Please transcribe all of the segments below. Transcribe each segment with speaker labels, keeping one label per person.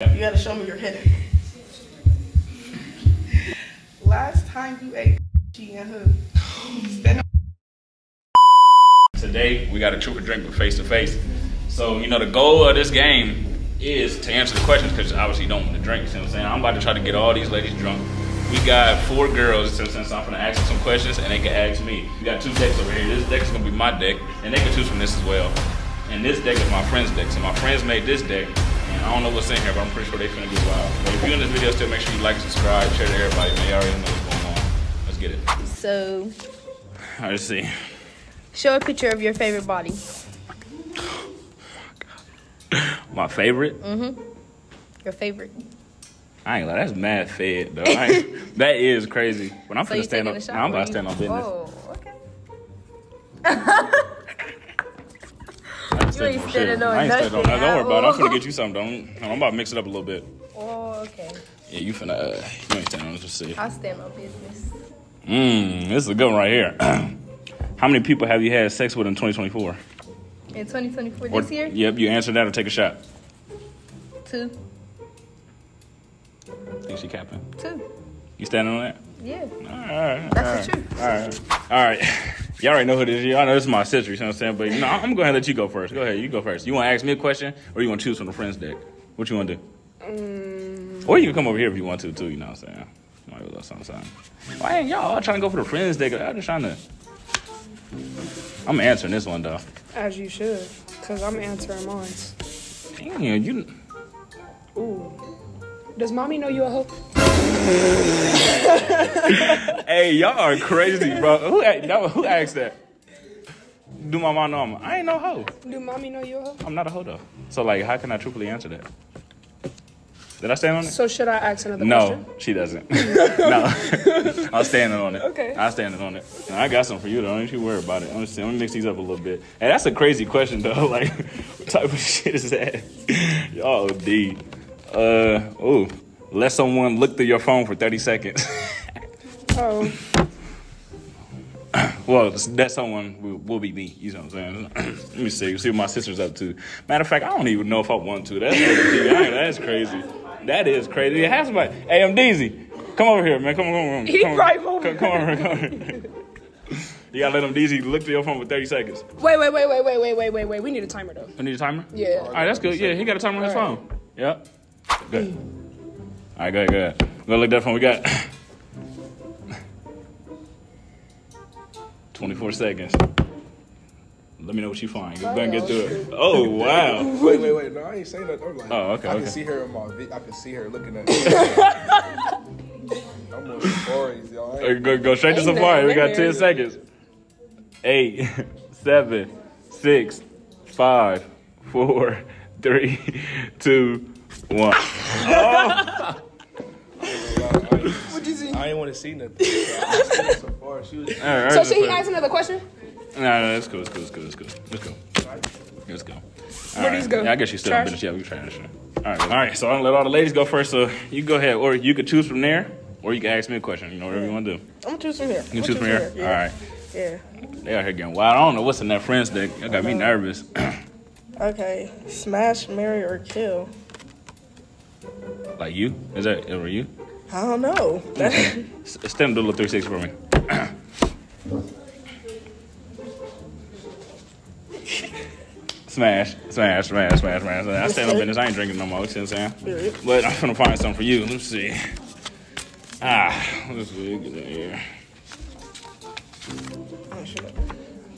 Speaker 1: You gotta show me your header. Last time you ate she and who?
Speaker 2: Today we got a truth or drink, but face to face. So you know the goal of this game is to answer the questions because obviously you don't want to drink. You see what I'm saying? I'm about to try to get all these ladies drunk. We got four girls, so since I'm gonna ask them some questions and they can ask me. We got two decks over here. This deck is gonna be my deck, and they can choose from this as well. And this deck is my friend's deck. So my friends made this deck, and I don't know what's in here, but I'm pretty sure they finna get wild. But if you're in this video, still make sure you like, subscribe, share to everybody. Man, Y'all already know what's going on. Let's get it.
Speaker 3: So,
Speaker 2: right, let's see.
Speaker 3: show a picture of your favorite body.
Speaker 2: My favorite. Mm-hmm.
Speaker 3: Your favorite.
Speaker 2: I ain't like that's mad fed though. I that is crazy. But I'm
Speaker 3: So
Speaker 2: finna stand up, I'm about to stand on business.
Speaker 3: Oh, okay.
Speaker 2: I
Speaker 3: You ain't
Speaker 2: on
Speaker 3: standing on
Speaker 2: I ain't standing on
Speaker 3: nothing,
Speaker 2: Don't worry about it. I'm finna get you something. Don't. I'm about to mix it up a little bit.
Speaker 3: Oh, okay.
Speaker 2: Yeah, you finna. Uh, you ain't standing on this. Let's see.
Speaker 3: I'll stand on business.
Speaker 2: Mmm, this is a good one right here. How many people have you had sex with in 2024?
Speaker 3: In 2024
Speaker 2: Or-
Speaker 3: this year?
Speaker 2: Yep, you answer that or take a shot.
Speaker 3: Two.
Speaker 2: Think she capping?
Speaker 3: Two.
Speaker 2: You standing on that?
Speaker 3: Yeah.
Speaker 2: All right.
Speaker 3: That's
Speaker 2: all
Speaker 3: the truth.
Speaker 2: All right. All right. Y'all already know who this is. Y'all know this is my sister, you know what I'm saying? But you know, I'm going to let you go first. Go ahead. You go first. You want to ask me a question or you want to choose from the friends deck? What you want to do?
Speaker 3: Mm.
Speaker 2: Or you can come over here if you want to, too, you know what I'm saying? Might be a little something, something. Why ain't y'all all trying to go for the friends deck? I'm just trying to. I'm answering this one, though.
Speaker 4: As you should, because I'm answering mine.
Speaker 2: Damn, you.
Speaker 4: Ooh. Does mommy know you a hoe?
Speaker 2: Hey, y'all are crazy, bro. Who, that- who asked that? Do my mom know I'm? I ain't no hoe.
Speaker 4: Do mommy know you a hoe?
Speaker 2: I'm not a hoe, though. So, like, how can I truthfully answer that? Did I stand on it?
Speaker 4: So should I ask another
Speaker 2: No,
Speaker 4: question?
Speaker 2: she doesn't. no, I'm standing on it.
Speaker 4: Okay.
Speaker 2: I'm standing on it. And I got some for you though. Don't you worry about it. I'm just, let me mix these up a little bit. Hey, that's a crazy question though. Like, what type of shit is that? Y'all D. Uh, ooh. Let someone look through your phone for 30 seconds.
Speaker 4: Oh,
Speaker 2: well, that someone will, will be me. You know what I'm saying? Let me see. See what my sister's up to. Matter of fact, I don't even know if I want to. That's OD. that's crazy. That is crazy. It has somebody. Hey, I'm. Come over here, man. Come on, come on.
Speaker 4: He
Speaker 2: come on.
Speaker 4: right over
Speaker 2: come, come over. Come over here. You gotta let them Deezy look through your phone for 30 seconds.
Speaker 4: wait, wait, wait, wait, wait, wait, wait, wait, wait. We need a timer though.
Speaker 2: You need a timer?
Speaker 4: Yeah.
Speaker 2: All right, that's good. Yeah, he got a timer on his
Speaker 4: right.
Speaker 2: phone. Yep. Good. All right, go ahead, go ahead. Go look at that phone. We got 24 seconds. Let me know what you find. Go ahead and get through it. Oh, wow.
Speaker 5: Wait, wait, wait. No, I ain't saying that. I'm like,
Speaker 2: Oh, okay,
Speaker 5: I
Speaker 2: okay.
Speaker 5: can see her in my. Vi- I can see her looking at. me. I'm on stories, y'all. I
Speaker 2: Hey,
Speaker 5: ain't-
Speaker 2: Go, go straight to Safari. We got 10 seconds. Eight, seven, six, five, four, three, two, one. Oh!
Speaker 4: What'd you see?
Speaker 5: I ain't want to see nothing. so far, she was.
Speaker 2: All right,
Speaker 4: So should he ask another question?
Speaker 2: No, no, that's cool. That's cool. That's cool. That's cool. Let's go. Let's go. All
Speaker 4: Where these go?
Speaker 2: Yeah, I guess you still on
Speaker 4: Trash?
Speaker 2: business. Yeah, we trash. All right. All right. So I'm gonna let all the ladies go first. So you go ahead, or you could choose from there, or you can ask me a question. You know, whatever you want to do.
Speaker 1: I'm gonna choose from here.
Speaker 2: You can choose from here.
Speaker 1: Yeah.
Speaker 2: All right.
Speaker 1: Yeah.
Speaker 2: They out here getting wild. I don't know what's in that friends deck. That got me nervous.
Speaker 1: Okay. Smash, marry, or kill.
Speaker 2: like you? Is that or you?
Speaker 1: I don't know.
Speaker 2: S- Stand do a little 360 for me. Smash, smash, smash, smash, smash. I stand up in this. I ain't drinking no more. You see what I'm saying? But I'm gonna find something for you. Let's see. Ah, let's see. Get in here.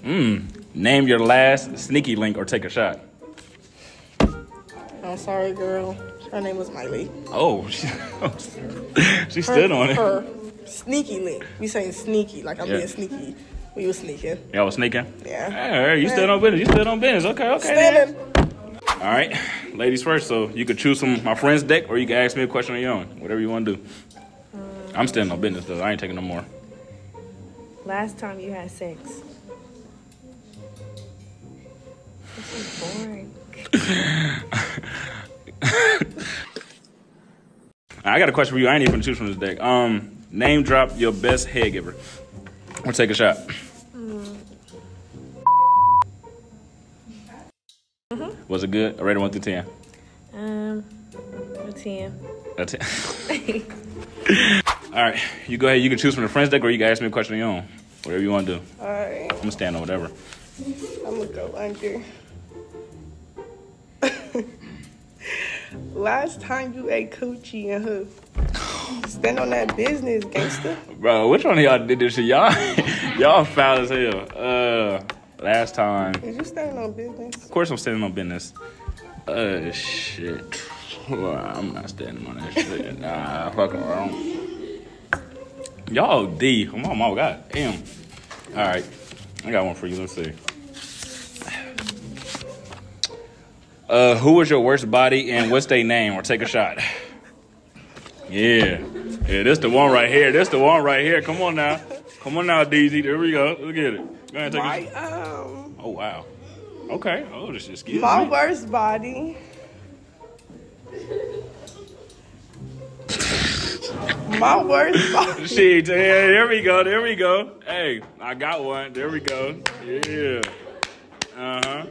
Speaker 2: Mmm. Name your last sneaky link or take a shot.
Speaker 1: I'm sorry, girl. Her name was Miley.
Speaker 2: Oh, she, she stood on it.
Speaker 1: Her sneaky link. We saying sneaky, like I'm
Speaker 2: Yeah.
Speaker 1: being sneaky. We was sneaking.
Speaker 2: Y'all was sneaking?
Speaker 1: Yeah.
Speaker 2: Hey, you stood on business. You stood on business. Okay, okay.
Speaker 1: Standing.
Speaker 2: All right, ladies first. So you could choose from my friend's deck, or you can ask me a question on your own. Whatever you want to do. Mm. I'm standing on business though. I ain't taking no more.
Speaker 3: Last time you had sex. This is boring.
Speaker 2: I got a question for you. I ain't even gonna choose from this deck. Um, name drop your best head giver, or take a shot. Mm-hmm. Was it good? I rated one through ten.
Speaker 3: Um, A 10.
Speaker 2: That's ten. All right, you go ahead. You can choose from the friends deck, or you can ask me a question on your own. Whatever you want to do.
Speaker 1: Alright,
Speaker 2: I'm gonna stand on whatever.
Speaker 1: I'm gonna go under. Last time you ate coochie and who? Stand on that business, gangster.
Speaker 2: Bro, which one of y'all did this shit? Y'all, y'all foul as hell. Uh, last time.
Speaker 1: Is you standing on business?
Speaker 2: Of course, I'm standing on business. Uh, shit. Well, I'm not standing on that shit. Nah, fuck around. Y'all D. Come on, my God. Damn. All right. I got one for you. Let's see. Uh, who was your worst body and what's their name? Or take a shot. Yeah. Yeah, this the one right here. This the one right here. Come on now. Come on now, DZ. There we go. Look at it. Go ahead and take
Speaker 1: My um,
Speaker 2: Oh, wow. Okay. Oh, this is excuse
Speaker 1: my
Speaker 2: me.
Speaker 1: worst body. my worst body.
Speaker 2: Shit, yeah, there we go, there we go. Hey, I got one. There we go. Yeah. Uh huh.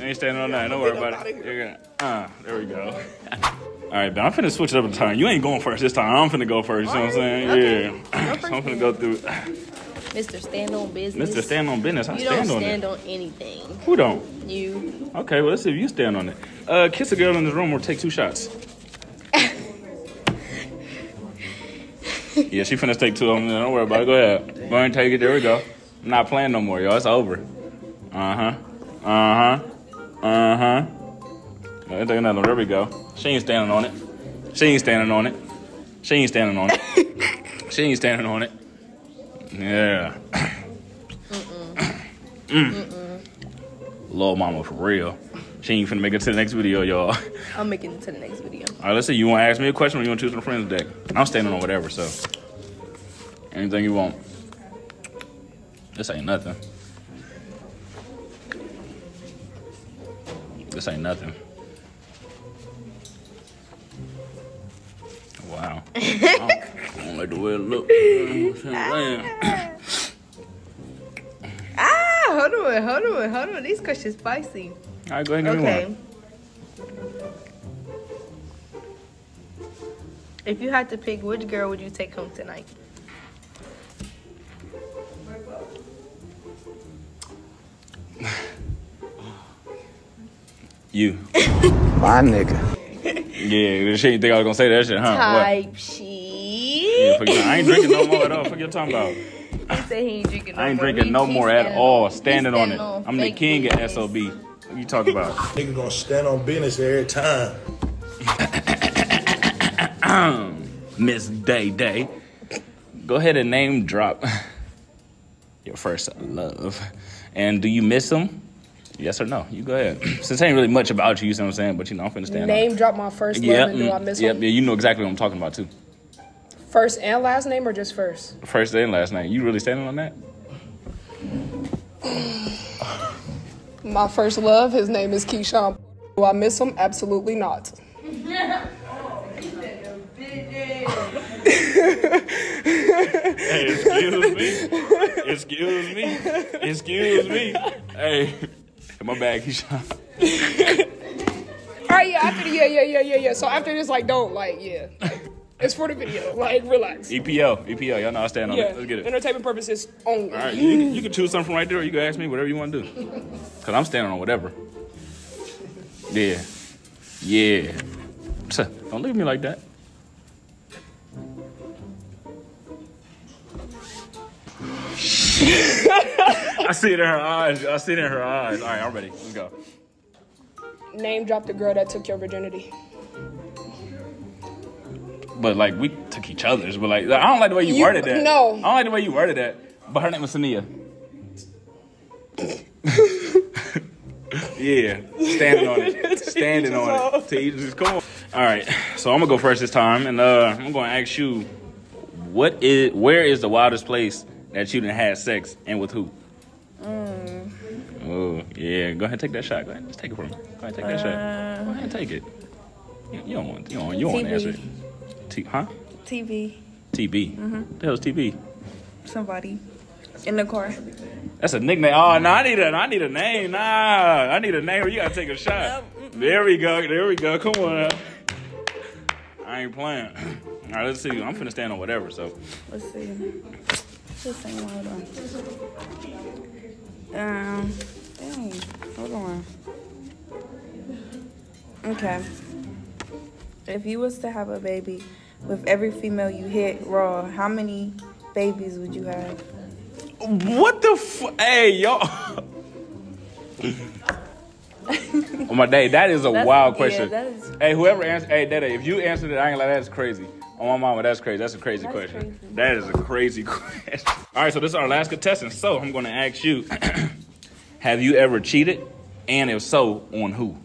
Speaker 2: Ain't standing on that. Don't worry about it. Yeah. Uh, there we go. All right, man. I'm finna switch it up a time. You ain't going first this time. I'm finna go first. You know what I'm saying? Yeah. so I'm finna go through.
Speaker 3: Mr. Stand on business.
Speaker 2: Mr. Stand on business. I
Speaker 3: You
Speaker 2: stand
Speaker 3: don't
Speaker 2: on
Speaker 3: stand
Speaker 2: it.
Speaker 3: on anything.
Speaker 2: Who don't?
Speaker 3: You.
Speaker 2: Okay, well let's see if you stand on it. Uh, kiss a girl in this room or take two shots. yeah, she finna take two of them. Don't worry about it. Go ahead. Go ahead and take it. There we go. I'm not playing no more, y'all. It's over. Uh huh. Uh huh. Uh huh. Go ahead, take another. There we go. She ain't standing on it. She ain't standing on it. She ain't standing on it. she ain't standing on it. Yeah. Mm. Little mama for real. She ain't finna make it to the next video, y'all.
Speaker 3: I'm making it to the next video.
Speaker 2: All right, let's see. You want to ask me a question or you want to choose from friends deck? I'm standing on whatever, so. Anything you want. This ain't nothing. This ain't nothing. Wow. I don't, I don't like the way it look. You know what I'm saying?
Speaker 3: Ah, hold on, hold on, hold on. These questions spicy.
Speaker 2: All right, go ahead and give me
Speaker 3: Okay.
Speaker 2: one.
Speaker 3: If you had to pick, which girl would you take home tonight?
Speaker 2: You.
Speaker 6: My nigga.
Speaker 2: Yeah, she didn't think I was gonna say that shit, huh? What?
Speaker 3: Type
Speaker 2: Yeah,
Speaker 3: shit.
Speaker 2: fuck you. I ain't drinking no more at all. Fuck you talking about?
Speaker 3: He said he ain't drinking no
Speaker 2: I ain't
Speaker 3: more.
Speaker 2: drinking no more at all. Standing on it.
Speaker 3: standing
Speaker 2: I'm the king at
Speaker 3: business.
Speaker 2: SOB. What you talking about?
Speaker 7: Nigga gonna stand on business every time.
Speaker 2: Miss Day Day. Go ahead and name drop your first love. And do you miss him? Yes or no? You go ahead. Since ain't really much about you, you see what I'm saying? But you know, I'm finna stand
Speaker 4: Name
Speaker 2: on
Speaker 4: drop my first
Speaker 2: it.
Speaker 4: love
Speaker 2: Yeah,
Speaker 4: and do I
Speaker 2: mm,
Speaker 4: miss
Speaker 2: yep,
Speaker 4: him?
Speaker 2: yeah, you know exactly what I'm talking about too.
Speaker 4: First and last name or just first?
Speaker 2: First day and last name. You really standing on that?
Speaker 4: My first love, his name is Keyshawn. Do I miss him? Absolutely not.
Speaker 2: Hey, excuse me. excuse me. Excuse me. Hey, my bad, Keyshawn.
Speaker 4: All right, yeah, after the, yeah, yeah, yeah, yeah, yeah. So after this, like, don't, like, yeah. Like, it's for the video. Like, relax.
Speaker 2: EPL, EPL. Y'all know I stand on
Speaker 4: Yeah,
Speaker 2: it. Let's get it.
Speaker 4: entertainment purposes only.
Speaker 2: All right, you, can- you can choose something from right there, or you can ask me whatever you want to do. Cause I'm standing on whatever. Yeah, yeah. Don't leave me like that. I see it in her eyes. I see it in her eyes. All right, I'm ready. Let's go.
Speaker 4: Name drop the girl that took your virginity.
Speaker 2: But like we took each other's. But like I don't like the way you,
Speaker 4: You-
Speaker 2: worded that.
Speaker 4: no.
Speaker 2: I don't like the way you worded that. But her name was Sania. yeah, standing on it, standing on it. To each his- Come. All right, so I'm gonna go first this time, and uh, I'm gonna ask you, what is, where is the wildest place that you done had sex, and with who? Oh yeah, go ahead and take that shot. Go ahead, just take it from me. Go ahead, and take that shot. Go ahead and take it. You, you don't want, you don't, you don't want to answer it. T, huh?
Speaker 3: TV.
Speaker 2: TB.
Speaker 3: Mm-hmm.
Speaker 2: The hell's TB?
Speaker 3: Somebody in the car.
Speaker 2: That's a nickname. Oh no, I need a I need a name. Nah, I need a name. You gotta take a shot. There we go. There we go. Come on. Now. I ain't playing. All right, let's see. I'm finna stand on whatever. So
Speaker 1: Let's see. Just hang on, hold on. Um, dang, hold on. Okay. If you was to have a baby with every female you hit raw, how many babies would you have?
Speaker 2: what the f? Hey, y'all. oh my day, that is a
Speaker 1: That's-
Speaker 2: wild
Speaker 1: yeah,
Speaker 2: question.
Speaker 1: that is-
Speaker 2: Hey, whoever answered, hey, Dada, if you answered it, I ain't like that's crazy. Oh my mama, that's crazy. That's a crazy
Speaker 1: That's
Speaker 2: question.
Speaker 1: crazy.
Speaker 2: That is a crazy question. All right, so this is our last contestant. So I'm going to ask you: Have you ever cheated? And if so, on who?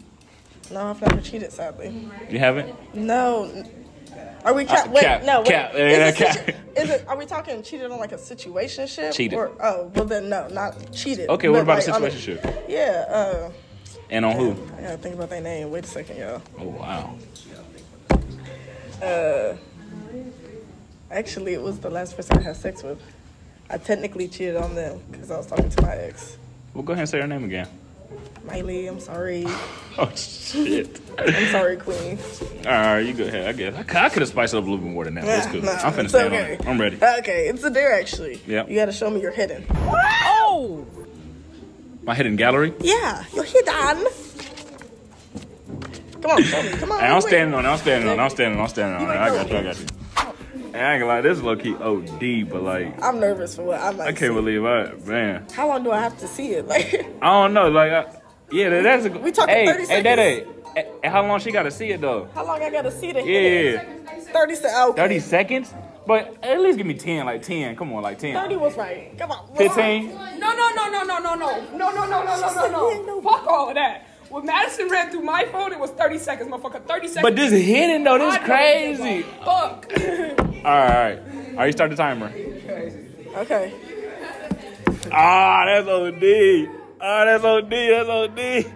Speaker 6: No, I've never cheated, sadly.
Speaker 2: You haven't?
Speaker 6: No. Are we cap?
Speaker 2: Uh,
Speaker 6: wait,
Speaker 2: cap,
Speaker 6: no. Wait.
Speaker 2: cap, yeah,
Speaker 6: is, it
Speaker 2: cap.
Speaker 6: situ- is it? Are we talking cheated on like a situationship?
Speaker 2: Cheated.
Speaker 6: Or, oh, well then no, not cheated.
Speaker 2: Okay, what about
Speaker 6: like,
Speaker 2: a
Speaker 6: on
Speaker 2: situationship?
Speaker 6: Yeah. Uh,
Speaker 2: And on who?
Speaker 6: I gotta think about their name. Wait a second, y'all.
Speaker 2: Oh wow.
Speaker 6: Uh, actually, it was the last person I had sex with. I technically cheated on them because I was talking to my ex.
Speaker 2: Well, go ahead and say her name again.
Speaker 6: Miley, I'm sorry.
Speaker 2: Oh shit.
Speaker 6: I'm sorry, Queen.
Speaker 2: All right, you go ahead. I guess I, could- I could have spiced it up a little bit more than that. That's cool.
Speaker 6: Nah,
Speaker 2: I'm finna
Speaker 6: it's
Speaker 2: stand
Speaker 6: okay.
Speaker 2: on it. I'm ready.
Speaker 6: Okay, it's a dare actually.
Speaker 2: Yeah.
Speaker 6: You gotta show me your hidden.
Speaker 2: Oh! My hidden gallery.
Speaker 6: Yeah, you're hidden. Come on, show me. Come on.
Speaker 2: Hey, I'm
Speaker 6: wait.
Speaker 2: standing on it. I'm standing on it. I'm standing on. I'm standing on it. I got you. I got you. I ain't gonna lie, this is low key OD, but like
Speaker 6: I'm nervous for what I might.
Speaker 2: I can't see. believe I man.
Speaker 6: How long do I have to see it? Like
Speaker 2: I don't know. Like I, yeah, that's a.
Speaker 6: We talking
Speaker 2: hey,
Speaker 6: thirty seconds.
Speaker 2: Hey, that ain't. And how long she gotta see it though?
Speaker 6: How long I gotta see the
Speaker 2: yeah. Head?
Speaker 6: Thirty seconds. Oh, okay.
Speaker 2: Thirty seconds. But at least give me 10, like 10. Come on, like 10.
Speaker 6: 30 was right. Come on.
Speaker 2: 15?
Speaker 4: No, no, no, no, no, no, no. No, no, no, no, no, no, no. Fuck all of that. When Madison ran through my phone, it was 30 seconds, motherfucker. 30 seconds.
Speaker 2: But this hidden though, this
Speaker 4: I
Speaker 2: crazy.
Speaker 4: Fuck.
Speaker 2: All right, all right. All right, you start the timer.
Speaker 6: Okay.
Speaker 2: Ah, that's OD. Ah, that's OD. That's OD.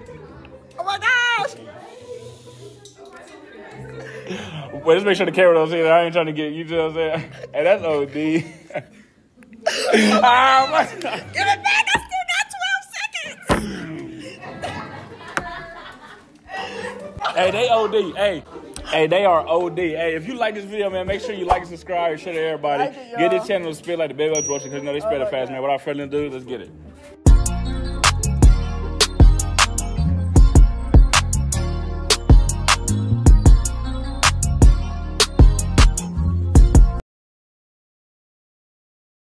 Speaker 6: Oh my gosh.
Speaker 2: Wait, let's make sure the camera don't see that. I ain't trying to get you. know what I'm saying? Hey, that's OD. ah, my.
Speaker 6: Give it back. I still got 12 seconds.
Speaker 2: Hey, they OD. Hey. Hey, they are OD. Hey, if you like this video, man, make sure you like and subscribe and share to everybody.
Speaker 6: Like it,
Speaker 2: Get this channel to spit like the baby up roasting because you know they spread oh, it fast, man. Without further ado, let's get it.